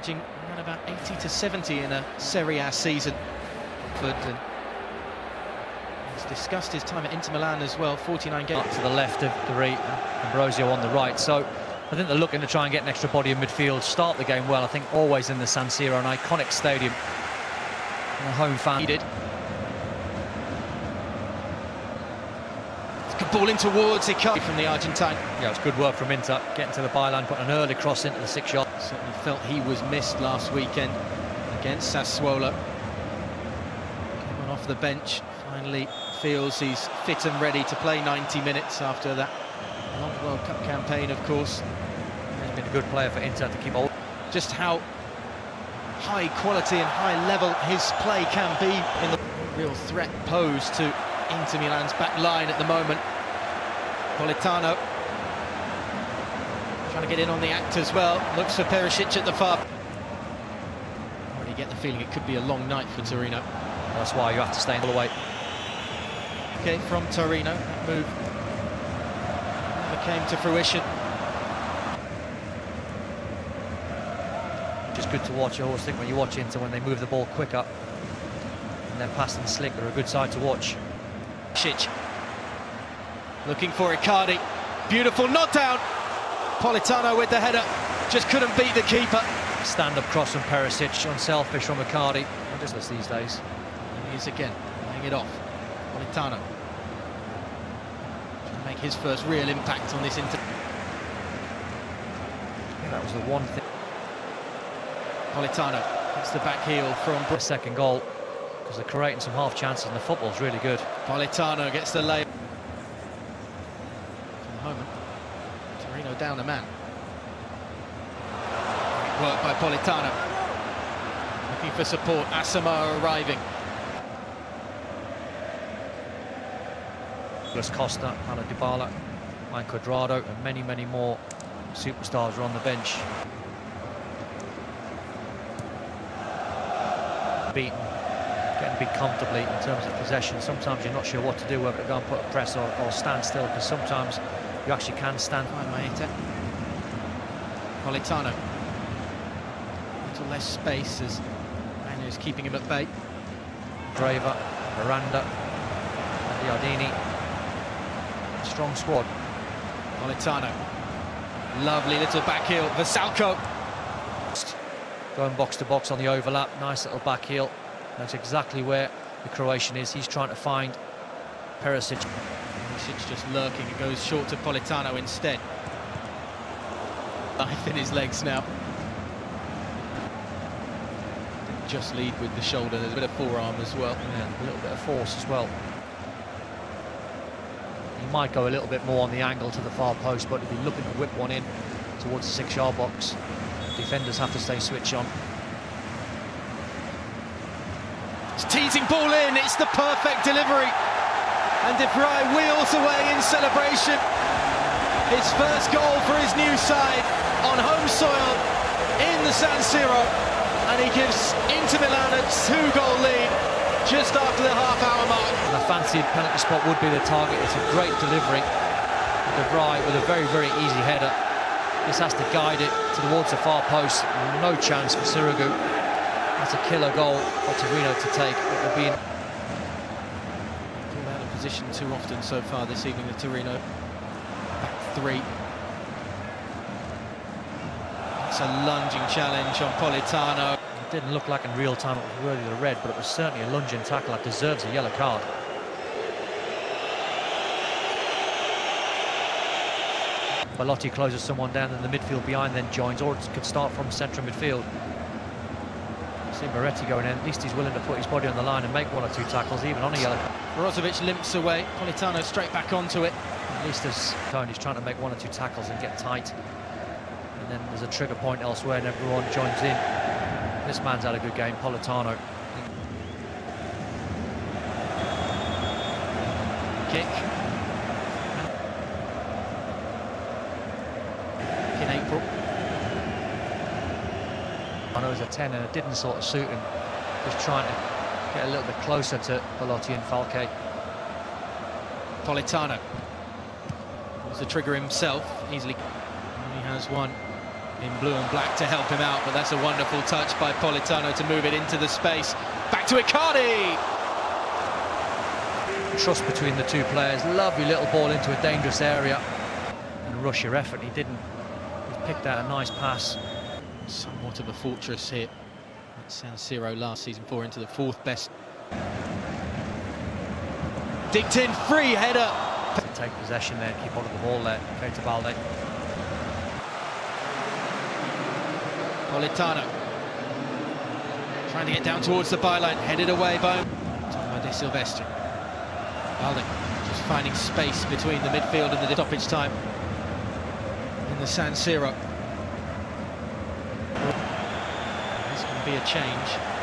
averaging around about 80 to 70 in a Serie A season. But uh, he's discussed his time at Inter Milan as well, 49 games. Up to the left of the Re Ambrosio on the right. So I think they're looking to try and get an extra body in midfield, start the game well. I think always in the San Siro, an iconic stadium. And a home fan. Needed. Ball in towards Icardi from the Argentine. Yeah, it's good work from Inter, getting to the byline, put an early cross into the six yard. Certainly felt he was missed last weekend against Sassuolo. Came on off the bench, finally feels he's fit and ready to play 90 minutes after that long World Cup campaign, of course. He's been a good player for Inter to keep hold. Just how high quality and high level his play can be in the real threat posed to Inter Milan's back line at the moment. Politano trying to get in on the act as well. Looks for Perisic at the far. Already get the feeling it could be a long night for Torino. That's why you have to stay all the way. Okay, from Torino, move never came to fruition. Just good to watch. I always think when you watch Inter, when they move the ball quicker and then pass and slick, they're a good side to watch. Shich. Looking for Icardi. Beautiful knockdown. Politano with the header. Just couldn't beat the keeper. Stand-up cross from Perisic, unselfish from Icardi. What is this these days? And he is again, laying it off. Politano. Trying to make his first real impact on this inter... That was the one thing. Politano gets the back heel from... The second goal, because they're creating some half chances and the football's really good. Politano gets the lay. For the moment, Torino down a man. Work by Politano. Looking for support, Asamoah arriving. Douglas Costa, Paulo Dybala, Mike Cuadrado, and many, many more superstars are on the bench. Beaten, getting beat comfortably in terms of possession. Sometimes you're not sure what to do, whether to go and put a press or, or stand still, because sometimes you actually can stand. By Meité. Politano. A little less space as Manu is keeping him at bay. Draver, Miranda, Giardini. Strong squad. Politano. Lovely little back heel. Vasalco. Going box to box on the overlap. Nice little back heel. That's exactly where the Croatian is. He's trying to find Perisic. Perisic just lurking. It goes short to Politano instead. Life in his legs now. Didn't just lead with the shoulder. There's a bit of forearm as well. Yeah, a little bit of force as well. He might go a little bit more on the angle to the far post, but he'll be looking to whip one in towards the six-yard box. Defenders have to stay switched on. It's teasing ball in. It's the perfect delivery. And De Vrij wheels away in celebration. His first goal for his new side on home soil in the San Siro. And he gives Inter Milan a two-goal lead just after the half-hour mark. And a fancied penalty spot would be the target. It's a great delivery. De Vrij with a very, very easy header. Just has to guide it towards the far post. No chance for Sirigu. That's a killer goal for Torino to take. It will be in Pulled out of position too often so far this evening, the Torino back three. It's a lunging challenge on Politano. It didn't look like in real time it was worthy of the red, but it was certainly a lunging tackle that deserves a yellow card. Belotti closes someone down in the midfield behind, then joins, or it could start from central midfield. See Moretti going in, at least he's willing to put his body on the line and make one or two tackles, even on a yellow card. Brozovic limps away, Politano straight back onto it. At least as Tony's trying to make one or two tackles and get tight. And then there's a trigger point elsewhere and everyone joins in. This man's had a good game, Politano. Kick. In April. I know it was a 10 and it didn't sort of suit him. Just trying to get a little bit closer to Belotti and Falque. Politano. Was the trigger himself, easily. He has one. in blue and black to help him out, but that's a wonderful touch by Politano to move it into the space. Back to Icardi! Trust between the two players. Lovely little ball into a dangerous area. And rush your effort. He didn't. He picked out a nice pass. Somewhat of a fortress here at San Siro last season, four into the fourth best. Dicked in, free header. Take possession there, keep hold of the ball there. Keita Balde. Politano trying to get down towards the byline, headed away by Tomo De Silvestri. Balde just finding space between the midfield and the stoppage time in the San Siro. There's going to be a change.